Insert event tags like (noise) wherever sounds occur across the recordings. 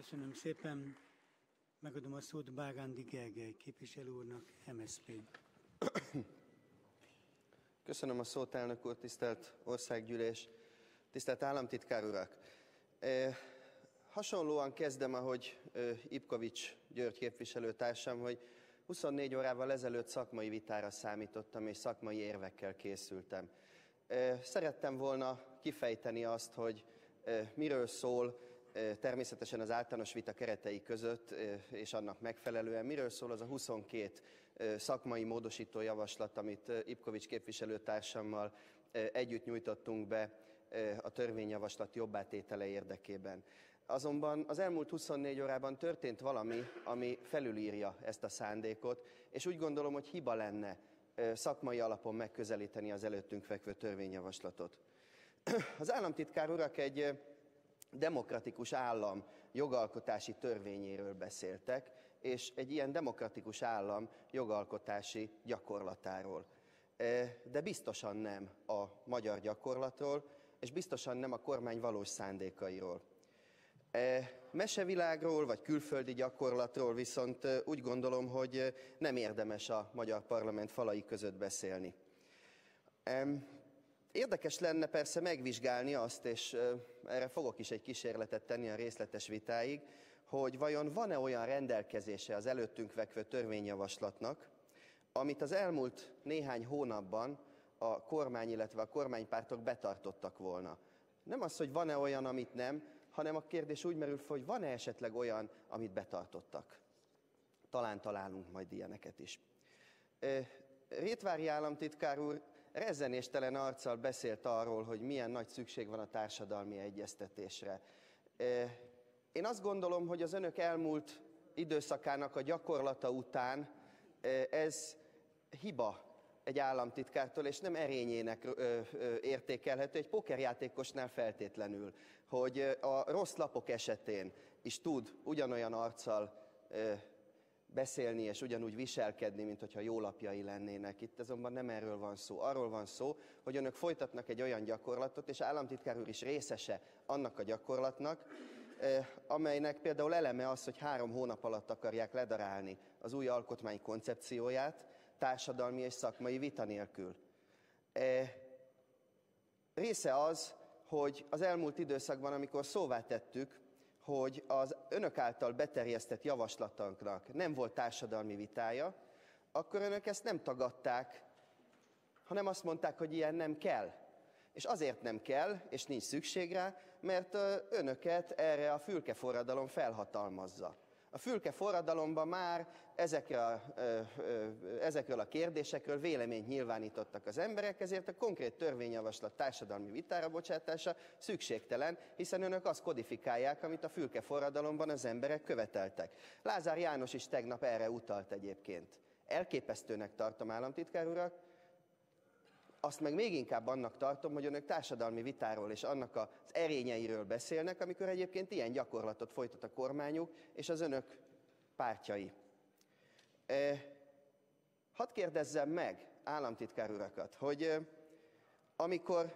Köszönöm szépen. Megadom a szót Bágándi Gergely képviselő úrnak, MSZP. Köszönöm a szót, elnök úr, tisztelt országgyűlés, tisztelt államtitkár urak. E, hasonlóan kezdem, ahogy e, Ipkovics György képviselőtársam, hogy 24 órával ezelőtt szakmai vitára számítottam, és szakmai érvekkel készültem. E, szerettem volna kifejteni azt, hogy e, miről szól természetesen az általános vita keretei között és annak megfelelően. Miről szól az a 22 szakmai módosító javaslat, amit Ipkovics képviselőtársammal együtt nyújtottunk be a törvényjavaslat jobbátétele érdekében. Azonban az elmúlt 24 órában történt valami, ami felülírja ezt a szándékot, és úgy gondolom, hogy hiba lenne szakmai alapon megközelíteni az előttünk fekvő törvényjavaslatot. (clears throat) Az államtitkár urak egy demokratikus állam jogalkotási törvényéről beszéltek, és egy ilyen demokratikus állam jogalkotási gyakorlatáról. De biztosan nem a magyar gyakorlatról, és biztosan nem a kormány valós szándékairól. Mesevilágról vagy külföldi gyakorlatról viszont úgy gondolom, hogy nem érdemes a magyar parlament falai között beszélni. Érdekes lenne persze megvizsgálni azt, és erre fogok is egy kísérletet tenni a részletes vitáig, hogy vajon van-e olyan rendelkezése az előttünk vekvő törvényjavaslatnak, amit az elmúlt néhány hónapban a kormány, illetve a kormánypártok betartottak volna. Nem az, hogy van-e olyan, amit nem, hanem a kérdés úgy merül fel, hogy van-e esetleg olyan, amit betartottak. Talán találunk majd ilyeneket is. Rétvári államtitkár úr rezzenéstelen arccal beszélt arról, hogy milyen nagy szükség van a társadalmi egyeztetésre. Én azt gondolom, hogy az önök elmúlt időszakának a gyakorlata után ez hiba egy államtitkártól, és nem erényének értékelhető, egy pokerjátékosnál feltétlenül, hogy a rossz lapok esetén is tud ugyanolyan arccal beszélni és ugyanúgy viselkedni, mint hogyha jó lapjai lennének. Itt azonban nem erről van szó. Arról van szó, hogy önök folytatnak egy olyan gyakorlatot, és államtitkár úr is részese annak a gyakorlatnak, eh, amelynek például eleme az, hogy három hónap alatt akarják ledarálni az új alkotmány koncepcióját, társadalmi és szakmai vita nélkül. Eh, része az, hogy az elmúlt időszakban, amikor szóvá tettük, hogy az önök által beterjesztett javaslatoknak nem volt társadalmi vitája, akkor önök ezt nem tagadták, hanem azt mondták, hogy ilyen nem kell. És azért nem kell, és nincs szükség rá, mert önöket erre a fülkeforradalom felhatalmazza. A fülke forradalomban már ezekre a, ezekről a kérdésekről véleményt nyilvánítottak az emberek, ezért a konkrét törvényjavaslat társadalmi vitára bocsátása szükségtelen, hiszen önök azt kodifikálják, amit a fülke forradalomban az emberek követeltek. Lázár János is tegnap erre utalt egyébként. Elképesztőnek tartom államtitkár urak, azt meg még inkább annak tartom, hogy önök társadalmi vitáról és annak az erényeiről beszélnek, amikor egyébként ilyen gyakorlatot folytat a kormányuk és az önök pártjai. E, hadd kérdezzem meg államtitkár urakat, hogy amikor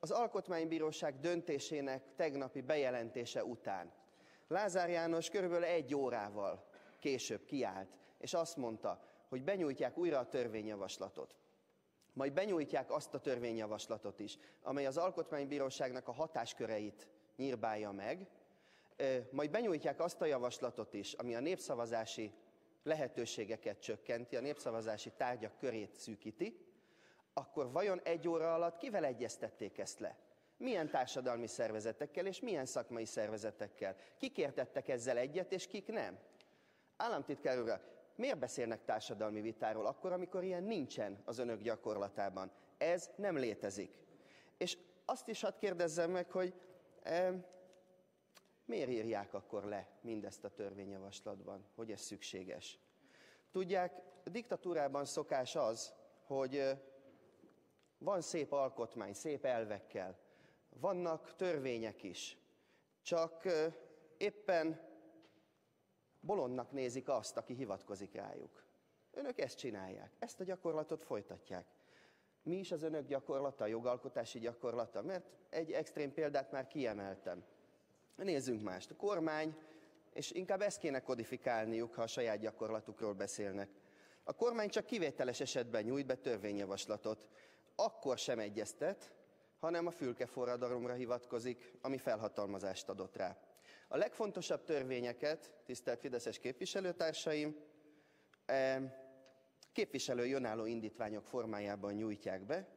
az Alkotmánybíróság döntésének tegnapi bejelentése után Lázár János körülbelül egy órával később kiállt, és azt mondta, hogy benyújtják újra a törvényjavaslatot majd benyújtják azt a törvényjavaslatot is, amely az Alkotmánybíróságnak a hatásköreit nyírbálja meg, majd benyújtják azt a javaslatot is, ami a népszavazási lehetőségeket csökkenti, a népszavazási tárgyak körét szűkíti, akkor vajon egy óra alatt kivel egyeztették ezt le? Milyen társadalmi szervezetekkel és milyen szakmai szervezetekkel? Kik értettek ezzel egyet, és kik nem? Államtitkár úr, Miért beszélnek társadalmi vitáról akkor, amikor ilyen nincsen az önök gyakorlatában? Ez nem létezik. És azt is hadd kérdezzem meg, hogy e, miért írják akkor le mindezt a törvényjavaslatban, hogy ez szükséges? Tudják, a diktatúrában szokás az, hogy e, van szép alkotmány, szép elvekkel, vannak törvények is, csak e, éppen bolondnak nézik azt, aki hivatkozik rájuk. Önök ezt csinálják, ezt a gyakorlatot folytatják. Mi is az önök gyakorlata, a jogalkotási gyakorlata? Mert egy extrém példát már kiemeltem. Nézzünk mást. A kormány és inkább ezt kéne kodifikálniuk, ha a saját gyakorlatukról beszélnek. A kormány csak kivételes esetben nyújt be törvényjavaslatot. Akkor sem egyeztet, hanem a fülkeforradalomra hivatkozik, ami felhatalmazást adott rá. A legfontosabb törvényeket, tisztelt Fideszes képviselőtársaim, e, képviselő önálló indítványok formájában nyújtják be,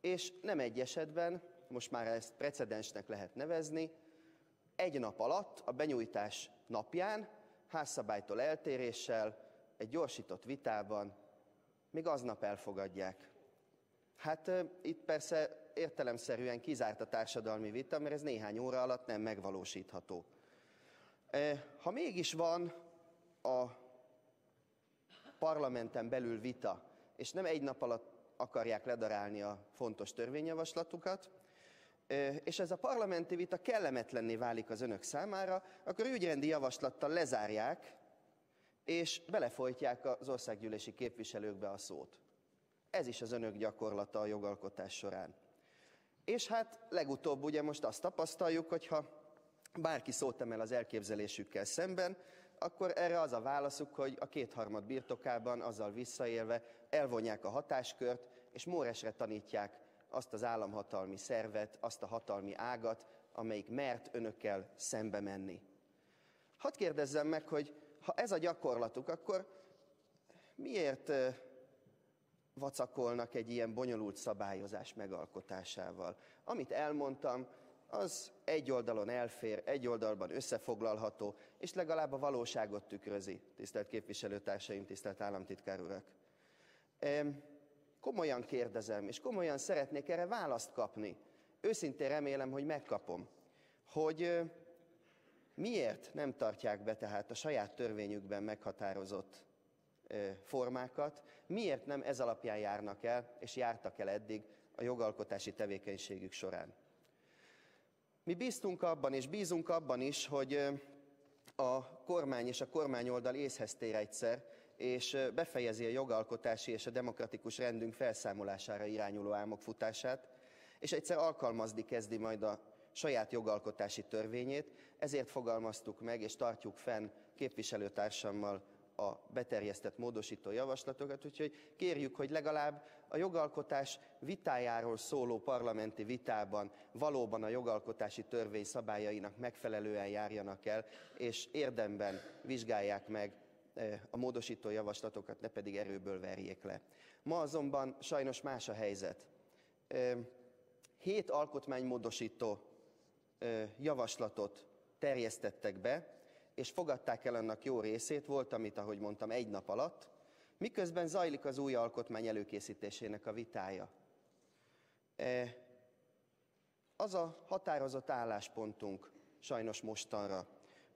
és nem egy esetben, most már ezt precedensnek lehet nevezni, egy nap alatt, a benyújtás napján, házszabálytól eltéréssel, egy gyorsított vitában, még aznap elfogadják. Hát itt persze értelemszerűen kizárt a társadalmi vita, mert ez néhány óra alatt nem megvalósítható. Ha mégis van a parlamenten belül vita, és nem egy nap alatt akarják ledarálni a fontos törvényjavaslatukat, és ez a parlamenti vita kellemetlenné válik az önök számára, akkor ügyrendi javaslattal lezárják, és belefolytják az országgyűlési képviselőkbe a szót. Ez is az önök gyakorlata a jogalkotás során. És hát legutóbb ugye most azt tapasztaljuk, hogy ha bárki szót emel az elképzelésükkel szemben, akkor erre az a válaszuk, hogy a kétharmad birtokában azzal visszaélve elvonják a hatáskört, és móresre tanítják azt az államhatalmi szervet, azt a hatalmi ágat, amelyik mert önökkel szembe menni. Hadd kérdezzem meg, hogy ha ez a gyakorlatuk, akkor miért vacakolnak egy ilyen bonyolult szabályozás megalkotásával? Amit elmondtam, az egy oldalon elfér, egy oldalban összefoglalható, és legalább a valóságot tükrözi, tisztelt képviselőtársaim, tisztelt államtitkár urak. Komolyan kérdezem, és komolyan szeretnék erre választ kapni. Őszintén remélem, hogy megkapom, hogy miért nem tartják be tehát a saját törvényükben meghatározott formákat, miért nem ez alapján járnak el, és jártak el eddig a jogalkotási tevékenységük során. Mi bíztunk abban, és bízunk abban is, hogy a kormány és a kormányoldal észhez tér egyszer, és befejezi a jogalkotási és a demokratikus rendünk felszámolására irányuló álmok futását, és egyszer alkalmazni kezdi majd a saját jogalkotási törvényét, ezért fogalmaztuk meg és tartjuk fenn képviselőtársammal a beterjesztett módosító javaslatokat, úgyhogy kérjük, hogy legalább a jogalkotás vitájáról szóló parlamenti vitában valóban a jogalkotási törvény szabályainak megfelelően járjanak el, és érdemben vizsgálják meg eh, a módosító javaslatokat, ne pedig erőből verjék le. Ma azonban sajnos más a helyzet. Eh, hét alkotmánymódosító eh, javaslatot terjesztettek be, és fogadták el annak jó részét, volt, amit, ahogy mondtam, egy nap alatt, miközben zajlik az új alkotmány előkészítésének a vitája. E, az a határozott álláspontunk sajnos mostanra,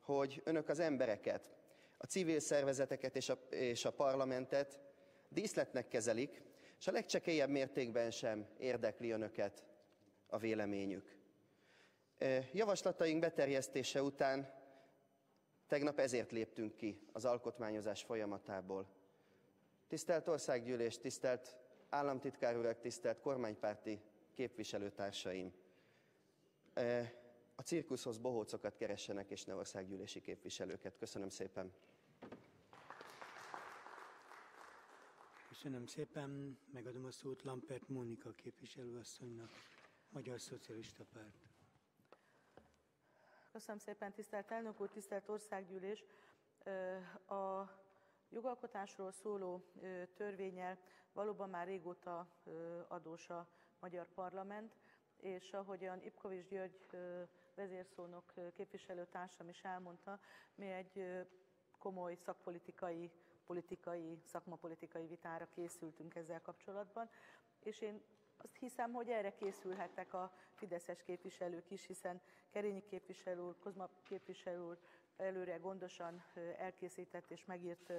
hogy önök az embereket, a civil szervezeteket és a, és a parlamentet díszletnek kezelik, és a legcsekélyebb mértékben sem érdekli önöket a véleményük. E, javaslataink beterjesztése után Tegnap ezért léptünk ki az alkotmányozás folyamatából. Tisztelt Országgyűlés, tisztelt államtitkár urak, tisztelt kormánypárti képviselőtársaim! E, a cirkuszhoz bohócokat keressenek, és ne országgyűlési képviselőket. Köszönöm szépen! Köszönöm szépen, megadom a szót Lampert Mónika képviselőasszonynak, Magyar Szocialista Párt. Köszönöm szépen, tisztelt elnök úr, tisztelt országgyűlés. A jogalkotásról szóló törvényel valóban már régóta adós a magyar parlament, és ahogyan Ipkovics György vezérszónok képviselőtársam is elmondta, mi egy komoly szakpolitikai, politikai, szakmapolitikai vitára készültünk ezzel kapcsolatban, és én azt hiszem, hogy erre készülhettek a fideszes képviselők is, hiszen Kerényi képviselő úr, Kozma képviselő úr előre gondosan elkészített és megírt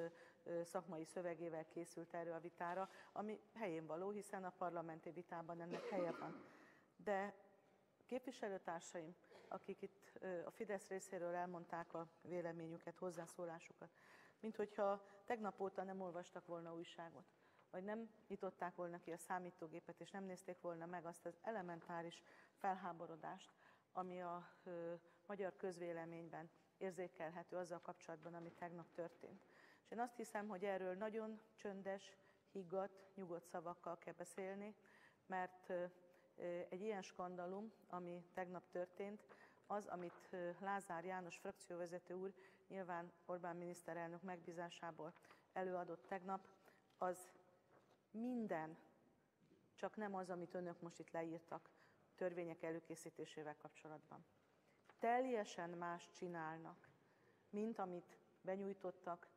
szakmai szövegével készült erre a vitára, ami helyén való, hiszen a parlamenti vitában ennek helye van. De képviselőtársaim, akik itt a Fidesz részéről elmondták a véleményüket, hozzászólásukat, mint hogyha tegnap óta nem olvastak volna újságot vagy nem nyitották volna ki a számítógépet, és nem nézték volna meg azt az elementáris felháborodást, ami a ö, magyar közvéleményben érzékelhető azzal kapcsolatban, ami tegnap történt. És én azt hiszem, hogy erről nagyon csöndes, higgadt, nyugodt szavakkal kell beszélni, mert egy ilyen skandalum, ami tegnap történt, az, amit Lázár János frakcióvezető úr nyilván Orbán miniszterelnök megbízásából előadott tegnap, az minden, csak nem az, amit önök most itt leírtak törvények előkészítésével kapcsolatban. Teljesen más csinálnak, mint amit benyújtottak,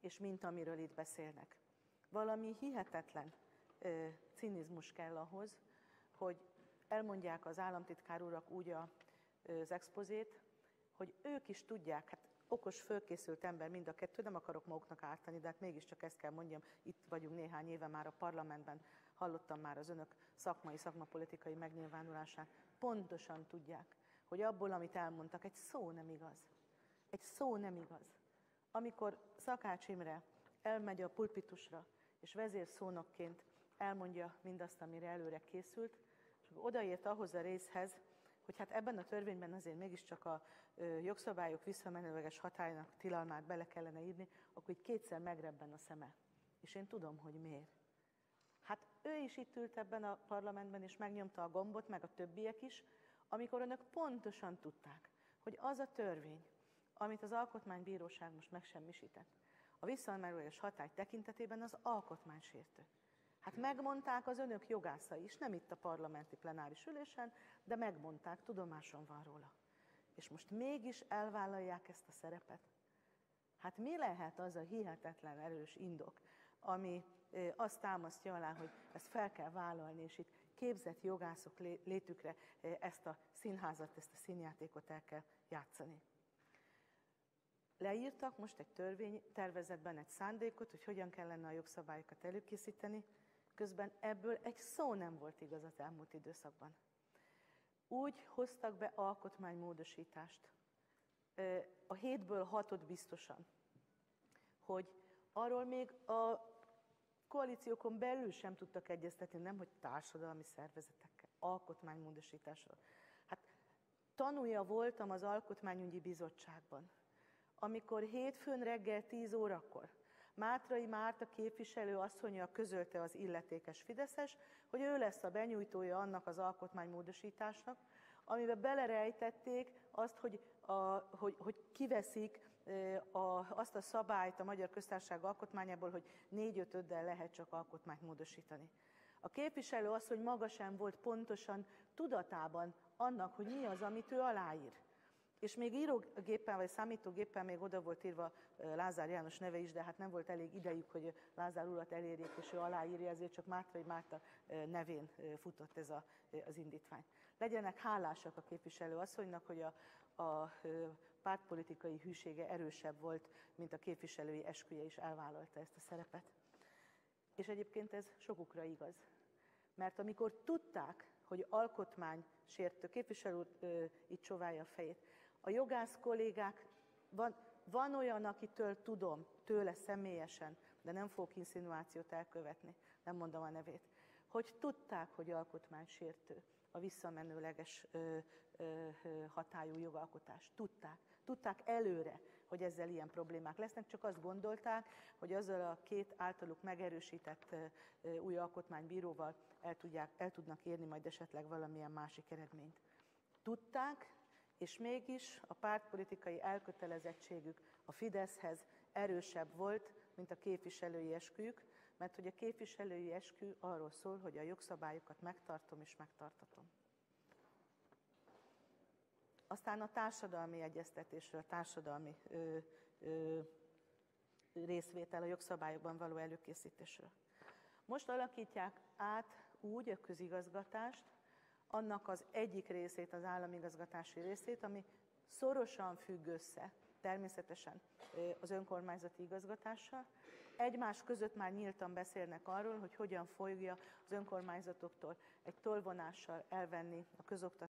és mint amiről itt beszélnek. Valami hihetetlen ö, cinizmus kell ahhoz, hogy elmondják az államtitkár urak úgy a, az expozét, hogy ők is tudják, hát okos, fölkészült ember mind a kettő, nem akarok maguknak ártani, de hát mégiscsak ezt kell mondjam, itt vagyunk néhány éve már a parlamentben, hallottam már az önök szakmai, szakmapolitikai megnyilvánulását, pontosan tudják, hogy abból, amit elmondtak, egy szó nem igaz. Egy szó nem igaz. Amikor Szakács Imre elmegy a pulpitusra, és vezérszónokként elmondja mindazt, amire előre készült, és odaért ahhoz a részhez, hogy hát ebben a törvényben azért mégiscsak a jogszabályok visszamenőleges hatálynak tilalmát bele kellene írni, akkor így kétszer megrebben a szeme. És én tudom, hogy miért. Hát ő is itt ült ebben a parlamentben, és megnyomta a gombot, meg a többiek is, amikor önök pontosan tudták, hogy az a törvény, amit az Alkotmánybíróság most megsemmisített, a visszamenőleges hatály tekintetében az alkotmánysértő. Hát megmondták az önök jogászai is, nem itt a parlamenti plenáris ülésen, de megmondták, tudomásom van róla. És most mégis elvállalják ezt a szerepet. Hát mi lehet az a hihetetlen erős indok, ami azt támasztja alá, hogy ezt fel kell vállalni, és itt képzett jogászok létükre ezt a színházat, ezt a színjátékot el kell játszani. Leírtak most egy törvénytervezetben egy szándékot, hogy hogyan kellene a jogszabályokat előkészíteni, közben ebből egy szó nem volt igaz az elmúlt időszakban. Úgy hoztak be alkotmánymódosítást, a hétből hatot biztosan, hogy arról még a koalíciókon belül sem tudtak egyeztetni, nem hogy társadalmi szervezetekkel, alkotmánymódosításról. Hát tanulja voltam az Alkotmányügyi Bizottságban, amikor hétfőn reggel 10 órakor Mátrai Márta képviselő asszonya közölte az illetékes Fideszes, hogy ő lesz a benyújtója annak az alkotmánymódosításnak, amiben belerejtették azt, hogy, a, hogy, hogy kiveszik a, azt a szabályt a Magyar Köztársaság alkotmányából, hogy négy-ötöddel lehet csak alkotmányt módosítani. A képviselő az, hogy maga sem volt pontosan tudatában annak, hogy mi az, amit ő aláír. És még írógéppel vagy számítógéppel még oda volt írva Lázár János neve is, de hát nem volt elég idejük, hogy Lázár urat elérjék, és ő aláírja, ezért csak Mártai Márta nevén futott ez a, az indítvány. Legyenek hálásak a képviselő asszonynak, hogy a, a pártpolitikai hűsége erősebb volt, mint a képviselői esküje is elvállalta ezt a szerepet. És egyébként ez sokukra igaz. Mert amikor tudták, hogy alkotmány sértő, képviselő úr itt csóválja a fejét, a jogász kollégák, van, van olyan, akitől tudom, tőle személyesen, de nem fogok insinuációt elkövetni, nem mondom a nevét, hogy tudták, hogy alkotmánysértő a visszamenőleges ö, ö, hatályú jogalkotás. Tudták. Tudták előre, hogy ezzel ilyen problémák lesznek, csak azt gondolták, hogy azzal a két általuk megerősített új alkotmánybíróval el, tudják, el tudnak érni majd esetleg valamilyen másik eredményt. Tudták, és mégis a pártpolitikai elkötelezettségük a Fideszhez erősebb volt, mint a képviselői esküjük, mert hogy a képviselői eskü arról szól, hogy a jogszabályokat megtartom és megtartatom. Aztán a társadalmi egyeztetésről, a társadalmi ö, ö, részvétel a jogszabályokban való előkészítésről. Most alakítják át úgy a közigazgatást, annak az egyik részét, az államigazgatási részét, ami szorosan függ össze természetesen az önkormányzati igazgatással. Egymás között már nyíltan beszélnek arról, hogy hogyan fogja az önkormányzatoktól egy tolvonással elvenni a közoktatás